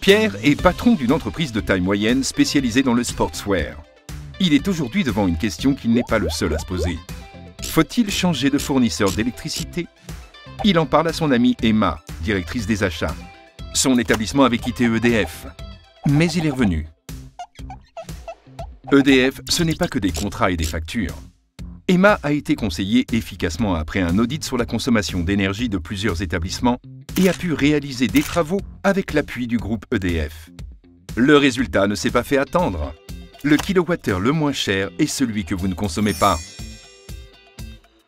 Pierre est patron d'une entreprise de taille moyenne spécialisée dans le sportswear. Il est aujourd'hui devant une question qu'il n'est pas le seul à se poser. Faut-il changer de fournisseur d'électricité? Il en parle à son amie Emma, directrice des achats. Son établissement avait quitté EDF, mais il est revenu. EDF, ce n'est pas que des contrats et des factures. Emma a été conseillée efficacement après un audit sur la consommation d'énergie de plusieurs établissements et a pu réaliser des travaux avec l'appui du groupe EDF. Le résultat ne s'est pas fait attendre. Le kilowattheure le moins cher est celui que vous ne consommez pas.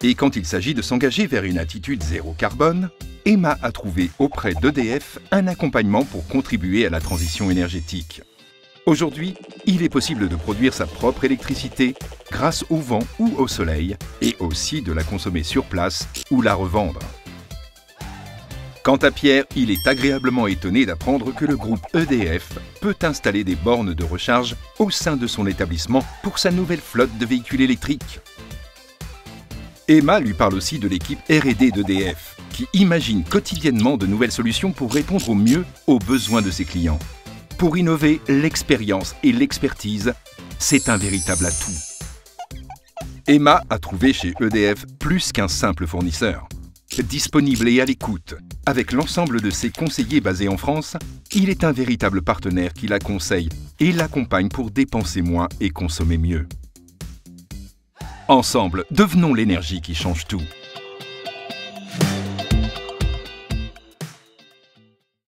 Et quand il s'agit de s'engager vers une attitude zéro carbone, Emma a trouvé auprès d'EDF un accompagnement pour contribuer à la transition énergétique. Aujourd'hui, il est possible de produire sa propre électricité grâce au vent ou au soleil et aussi de la consommer sur place ou la revendre. Quant à Pierre, il est agréablement étonné d'apprendre que le groupe EDF peut installer des bornes de recharge au sein de son établissement pour sa nouvelle flotte de véhicules électriques. Emma lui parle aussi de l'équipe R&D d'EDF, qui imagine quotidiennement de nouvelles solutions pour répondre au mieux aux besoins de ses clients. Pour innover, l'expérience et l'expertise, c'est un véritable atout. Emma a trouvé chez EDF plus qu'un simple fournisseur. Disponible et à l'écoute, avec l'ensemble de ses conseillers basés en France, il est un véritable partenaire qui la conseille et l'accompagne pour dépenser moins et consommer mieux. Ensemble, devenons l'énergie qui change tout.